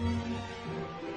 うん。